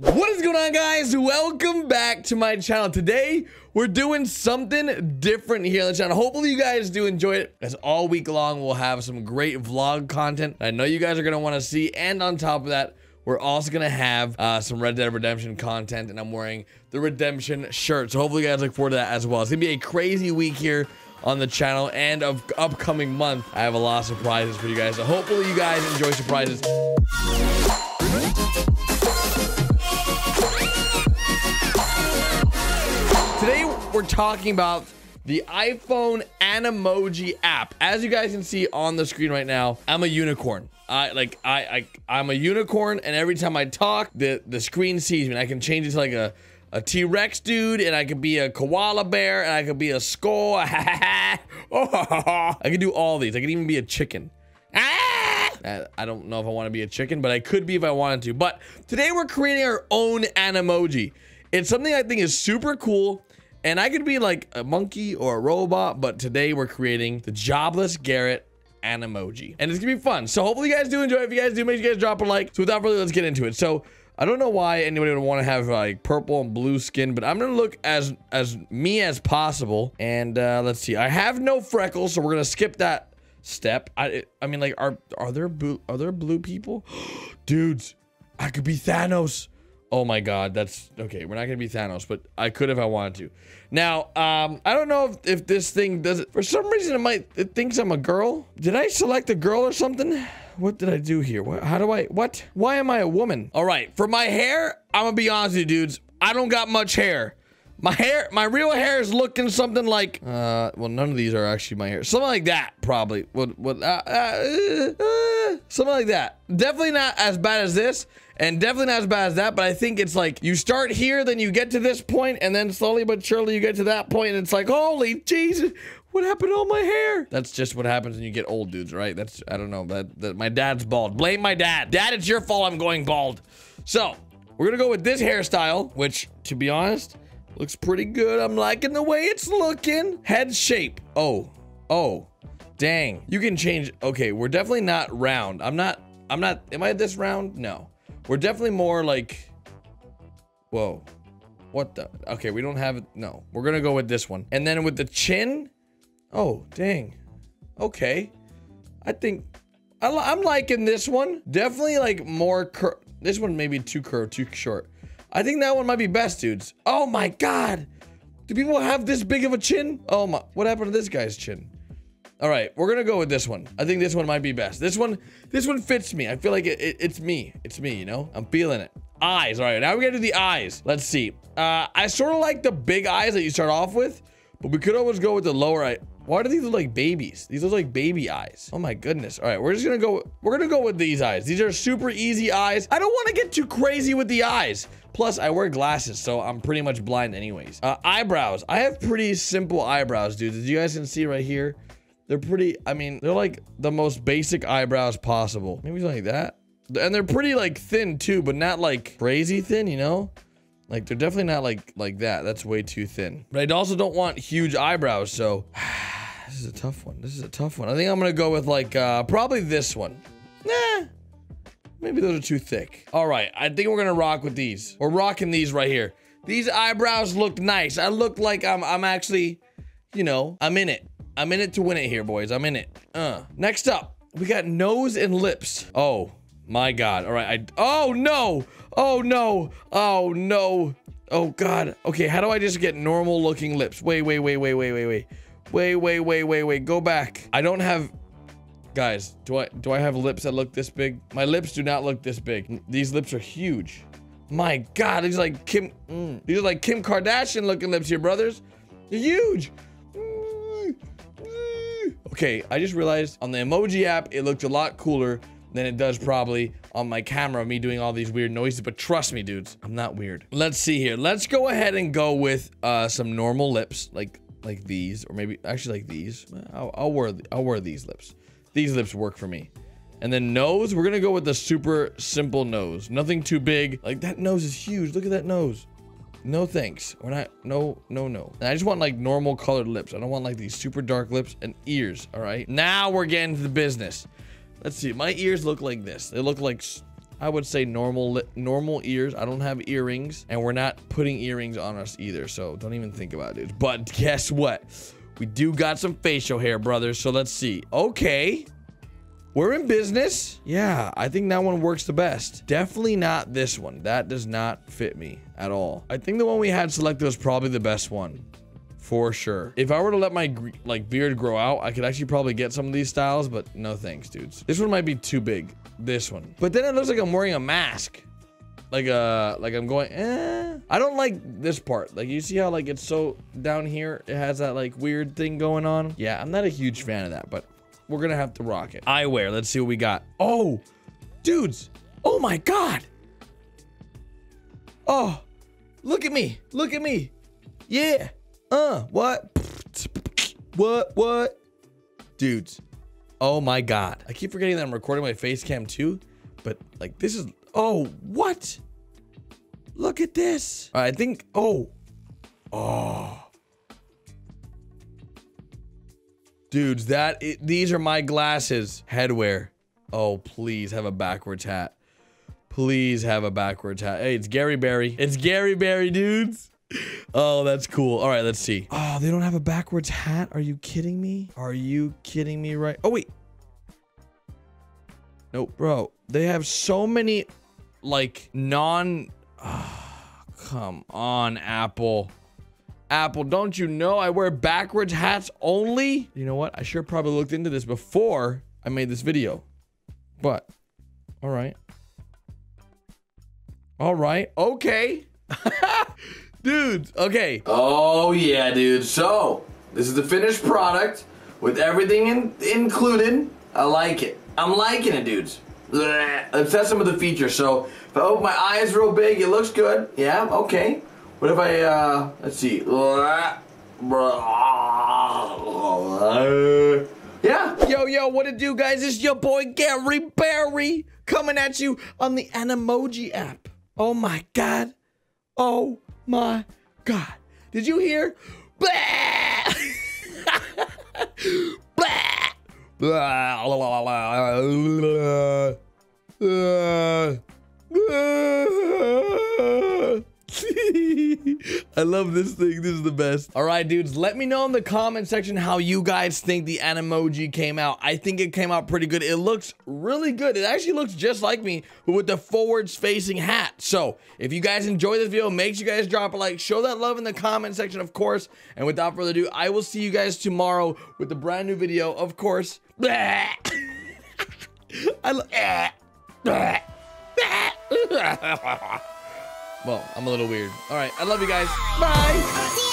What is going on guys? Welcome back to my channel. Today, we're doing something different here on the channel. Hopefully you guys do enjoy it as all week long we'll have some great vlog content. I know you guys are going to want to see and on top of that, we're also going to have uh, some Red Dead Redemption content and I'm wearing the Redemption shirt. So hopefully you guys look forward to that as well. It's going to be a crazy week here on the channel and of upcoming month. I have a lot of surprises for you guys. So hopefully you guys enjoy surprises. We're talking about the iPhone Animoji app. As you guys can see on the screen right now, I'm a unicorn. I like I, I I'm a unicorn, and every time I talk, the the screen sees me. I can change it to like a a T-Rex dude, and I could be a koala bear, and I could be a skull. I could do all these. I could even be a chicken. Ah! I don't know if I want to be a chicken, but I could be if I wanted to. But today we're creating our own Animoji. It's something I think is super cool. And I could be like a monkey or a robot, but today we're creating the jobless Garrett an emoji. And it's gonna be fun. So hopefully you guys do enjoy. If you guys do, make sure you guys drop a like. So without further, let's get into it. So I don't know why anybody would want to have like purple and blue skin, but I'm gonna look as as me as possible. And uh, let's see. I have no freckles, so we're gonna skip that step. I I mean, like, are are there blue are there blue people? Dudes, I could be Thanos. Oh my god, that's okay. We're not gonna be Thanos, but I could if I wanted to. Now, um, I don't know if, if this thing does it. For some reason, it might it thinks I'm a girl. Did I select a girl or something? What did I do here? What, how do I? What? Why am I a woman? All right, for my hair, I'm gonna be honest with you, dudes. I don't got much hair. My hair, my real hair is looking something like, uh, well, none of these are actually my hair. Something like that, probably. What, what, uh, uh, uh, something like that. Definitely not as bad as this, and definitely not as bad as that, but I think it's like, you start here, then you get to this point, and then slowly but surely you get to that point, and it's like, holy Jesus, what happened to all my hair? That's just what happens when you get old, dudes, right? That's, I don't know, that, that my dad's bald. Blame my dad. Dad, it's your fault I'm going bald. So, we're gonna go with this hairstyle, which, to be honest, Looks pretty good. I'm liking the way it's looking. Head shape. Oh, oh, dang. You can change. Okay, we're definitely not round. I'm not, I'm not, am I this round? No. We're definitely more like, whoa. What the? Okay, we don't have. No, we're going to go with this one. And then with the chin. Oh, dang. Okay. I think I, am liking this one. Definitely like more cur This one maybe too curved, too short. I think that one might be best, dudes. Oh my god. Do people have this big of a chin? Oh my, what happened to this guy's chin? All right, we're gonna go with this one. I think this one might be best. This one, this one fits me. I feel like it, it, it's me. It's me, you know? I'm feeling it. Eyes, all right, now we gotta do the eyes. Let's see. Uh, I sort of like the big eyes that you start off with, but we could always go with the lower eye. Why do these look like babies? These look like baby eyes. Oh my goodness. All right, we're just gonna go, we're gonna go with these eyes. These are super easy eyes. I don't wanna get too crazy with the eyes. Plus, I wear glasses, so I'm pretty much blind anyways. Uh, eyebrows. I have pretty simple eyebrows, dude. As you guys can see right here, they're pretty, I mean, they're like the most basic eyebrows possible. Maybe something like that. And they're pretty like thin too, but not like crazy thin, you know? Like they're definitely not like like that. That's way too thin. But I also don't want huge eyebrows, so this is a tough one. This is a tough one. I think I'm gonna go with like uh probably this one. Nah, Maybe those are too thick. All right, I think we're gonna rock with these. We're rocking these right here. These eyebrows look nice. I look like I'm, I'm actually, you know, I'm in it. I'm in it to win it here, boys. I'm in it. Uh. Next up, we got nose and lips. Oh, my God. All right. I, oh, no. Oh, no. Oh, no. Oh, God. Okay, how do I just get normal looking lips? Wait, wait, wait, wait, wait, wait, wait. Wait, wait, wait, wait, wait. Go back. I don't have Guys, do I do I have lips that look this big? My lips do not look this big. These lips are huge. My God, these are like Kim. Mm, these are like Kim Kardashian looking lips here, brothers. They're huge. Okay, I just realized on the emoji app, it looked a lot cooler than it does probably on my camera, me doing all these weird noises. But trust me, dudes, I'm not weird. Let's see here. Let's go ahead and go with uh, some normal lips, like like these, or maybe actually like these. I'll, I'll wear I'll wear these lips. These lips work for me. And then nose, we're gonna go with the super simple nose. Nothing too big. Like that nose is huge. Look at that nose. No thanks. We're not, no, no, no. And I just want like normal colored lips. I don't want like these super dark lips and ears, all right? Now we're getting to the business. Let's see, my ears look like this. They look like I would say normal normal ears. I don't have earrings, and we're not putting earrings on us either. So don't even think about it, dude. But guess what? We do got some facial hair, brothers. So let's see. Okay. We're in business. Yeah, I think that one works the best. Definitely not this one. That does not fit me at all. I think the one we had selected was probably the best one. For sure. If I were to let my like beard grow out, I could actually probably get some of these styles, but no thanks, dudes. This one might be too big. This one. But then it looks like I'm wearing a mask. Like uh like I'm going, eh. I don't like this part. Like you see how like it's so down here, it has that like weird thing going on. Yeah, I'm not a huge fan of that, but we're gonna have to rock it. Eyewear, let's see what we got. Oh, dudes. Oh my God. Oh, look at me. Look at me. Yeah. Uh, what? What, what? Dudes. Oh my God. I keep forgetting that I'm recording my face cam too, but like this is, oh, what? Look at this. I think, oh, oh. Dudes, that these are my glasses. Headwear. Oh, please have a backwards hat. Please have a backwards hat. Hey, it's Gary Barry. It's Gary Barry, dudes. Oh, that's cool. All right, let's see. Oh, they don't have a backwards hat? Are you kidding me? Are you kidding me right? Oh, wait. Nope, bro. They have so many, like, non... Oh, come on, Apple. Apple, don't you know I wear backwards hats only? You know what? I sure probably looked into this before I made this video. But, all right. All right. Okay. Dudes, okay. Oh, yeah, dude. So, this is the finished product with everything in included. I like it. I'm liking it, dudes. Let's test some of the features. So, if I open my eyes real big, it looks good. Yeah, okay. What if I, uh, let's see. Yeah. Yo, yo, what it do, guys? It's your boy Gary Barry coming at you on the Animoji app. Oh my God. Oh my God. Did you hear? Blah! Blah! I love this thing. This is the best. All right, dudes, let me know in the comment section how you guys think the Animoji came out. I think it came out pretty good. It looks really good. It actually looks just like me, but with the forwards facing hat. So if you guys enjoy this video, make sure you guys drop a like, show that love in the comment section, of course. And without further ado, I will see you guys tomorrow with a brand new video, of course. I Well, I'm a little weird. All right. I love you guys. Bye.